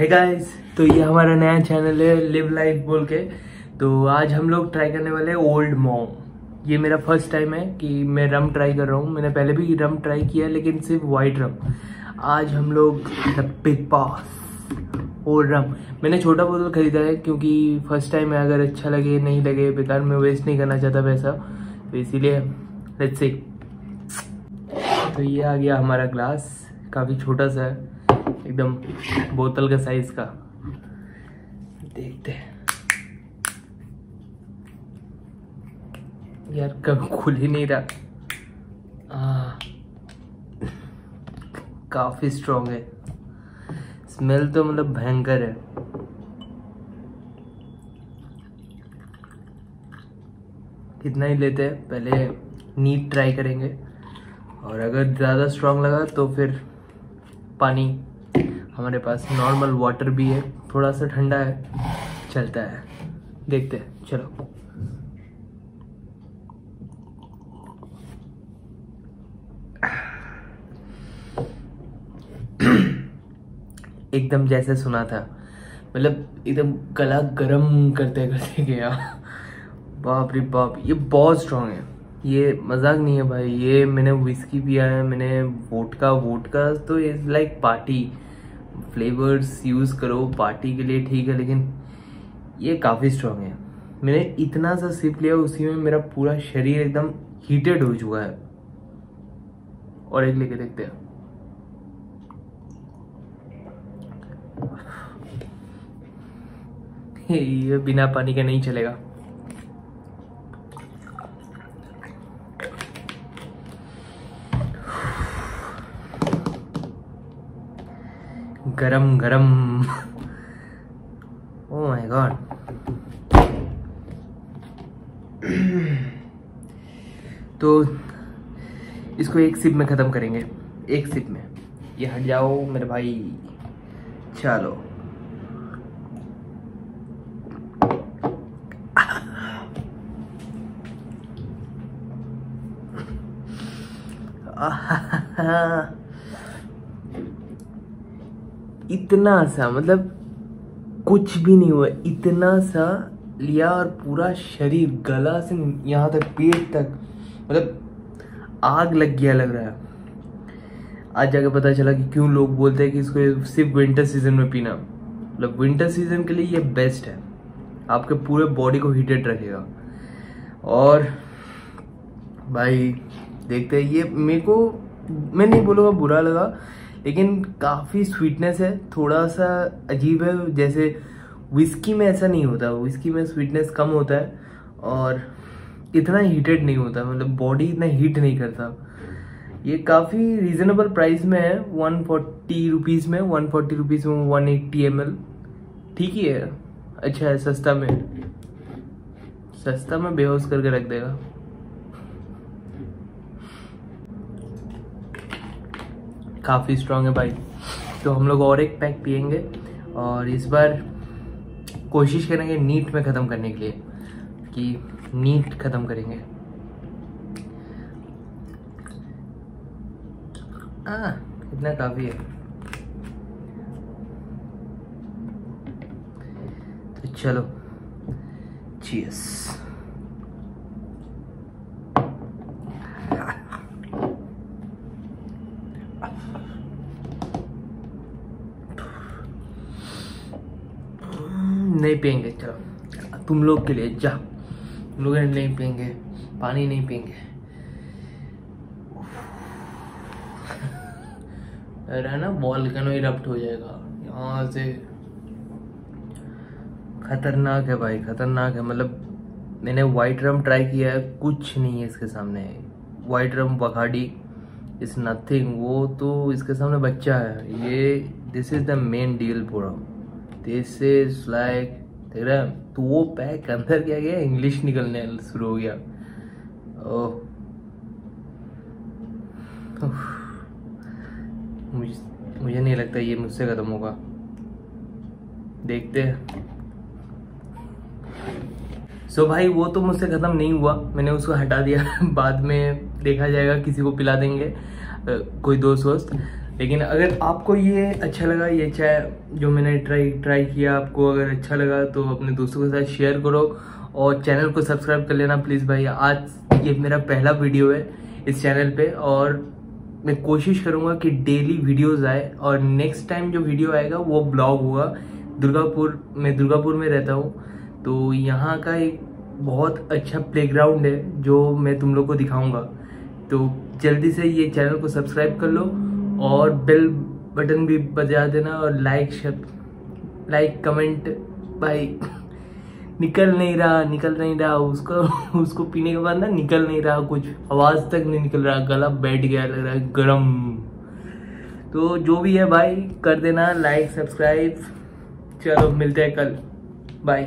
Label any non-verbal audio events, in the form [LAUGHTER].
है गाइस तो ये हमारा नया चैनल है लिव लाइफ बोल के। तो आज हम लोग ट्राई करने वाले हैं ओल्ड मॉम ये मेरा फ़र्स्ट टाइम है कि मैं रम ट्राई कर रहा हूँ। मैंने पहले भी रम ट्राई किया लेकिन सिर्फ़ वाइट रम आज हम लोग the big pass old rum मैंने छोटा बोतल खरीदा है क्योंकि फ़र्स्ट टाइम है, अगर अच्छा लगे, नहीं लगे, बेकार, मैं वेस्ट नहीं करना चाहता पैसा। तो इसीलिए लेट्स सी तो ये आ गया हमारा ग्लास काफ़ी छोटा सा है। एकदम बोतल का साइज़ का। देखते हैं। यार, कभी खुल ही नहीं रहा। काफ़ी स्ट्रॉन्ग है। स्मेल तो मतलब भयंकर है। कितना ही लेते हैं, पहले नीट ट्राई करेंगे। और अगर ज़्यादा स्ट्रॉन्ग लगा तो फिर पानी हमारे पास नॉर्मल वाटर भी है थोड़ा सा ठंडा है, चलता है। देखते हैं, चलो। एकदम जैसे सुना था। मतलब एकदम गला गरम करते करते गया। बाप रे बाप, ये बहुत स्ट्रांग है। ये मज़ाक नहीं है भाई, ये मैंने विस्की पिया है, मैंने वोटका वोटका तो is like party flavours use करो पार्टी के लिए ठीक है, लेकिन ये काफ़ी स्ट्रांग है। मैंने इतना सा सिप लिया, उसी में मेरा पूरा शरीर एकदम हीटेड हो चुका है। और एक लेके देखते हैं। ये बिना पानी का नहीं चलेगा। गरम गरम। ओ माय गॉड तो इसको एक सिप में ख़त्म करेंगे। एक सिप में। ये हट जाओ मेरे भाई। चलो। इतना सा मतलब कुछ भी नहीं हुआ, इतना सा लिया और पूरा शरीर गला से यहाँ तक, पेट तक मतलब आग लग गया लग रहा है। आज जाके पता चला कि क्यों लोग बोलते हैं कि इसको सिर्फ़ विंटर सीज़न में पीना। मतलब विंटर सीज़न के लिए ये बेस्ट है। आपके पूरे बॉडी को हीटेड रखेगा। और भाई, देखते हैं, ये मेरे को, मैं नहीं बोलूँगा बुरा लगा लेकिन काफ़ी स्वीटनेस है थोड़ा सा अजीब है, जैसे विस्की में ऐसा नहीं होता विस्की में स्वीटनेस कम होता है और इतना हीटेड नहीं होता मतलब बॉडी इतना हीट नहीं करता। ये काफ़ी रीजनेबल प्राइस में है वन फोर्टी रुपीज़ में वन फोर्टी रुपीज़ में वन एट्टी एम एल ठीक ही है। अच्छा है, सस्ता में। सस्ता में बेहोश करके रख देगा। काफ़ी स्ट्रांग है भाई। तो हम लोग और एक पैक पियेंगे और इस बार कोशिश करेंगे नीट में ख़त्म करने के लिए कि नीट ख़त्म करेंगे। हाँ इतना काफ़ी है। तो चलो चीयर्स नहीं पियेंगे, चलो। तुम लोग के लिए, जा। तुम लोग नहीं पियेंगे, पानी नहीं पियेंगे। [LAUGHS] अरे ना वॉल्कनो इरप्ट हो जाएगा। यहाँ से खतरनाक है भाई, खतरनाक है। मतलब मैंने वाइट रम ट्राई किया है, कुछ नहीं है इसके सामने। White rum Bacardi is nothing वो तो इसके सामने बच्चा है। ये this is the main deal पूरा। दिस इज़ लाइक देख रहा तो वो पैक अंदर क्या गया? इंग्लिश निकलने शुरू हो गया। ओह। मुझे मुझे नहीं लगता ये मुझसे ख़त्म होगा। देखते हैं। सो so भाई, वो तो मुझसे ख़त्म नहीं हुआ। मैंने उसको हटा दिया। [LAUGHS] बाद में देखा जाएगा, किसी को पिला देंगे। कोई दोस्त वोस्त लेकिन अगर आपको ये अच्छा लगा, ये चाय जो मैंने ट्राई ट्राई किया, आपको अगर अच्छा लगा तो अपने दोस्तों के साथ शेयर करो और चैनल को सब्सक्राइब कर लेना प्लीज़ भाई। आज ये मेरा पहला वीडियो है इस चैनल पे और मैं कोशिश करूँगा कि डेली वीडियोस आए और नेक्स्ट टाइम जो वीडियो आएगा, वो ब्लॉग होगा। दुर्गापुर, मैं दुर्गापुर में रहता हूँ तो यहाँ का एक बहुत अच्छा प्लेग्राउंड है जो मैं तुम लोग को दिखाऊँगा। तो जल्दी से ये चैनल को सब्सक्राइब कर लो और बेल बटन भी बजा देना और लाइक लाइक कमेंट भाई, निकल नहीं रहा, निकल नहीं रहा, उसको उसको पीने के बाद ना निकल नहीं रहा, कुछ आवाज़ तक नहीं निकल रहा, गला बैठ गया, लग रहा है गरम। तो जो भी है भाई, कर देना लाइक सब्सक्राइब चलो, मिलते हैं कल। बाय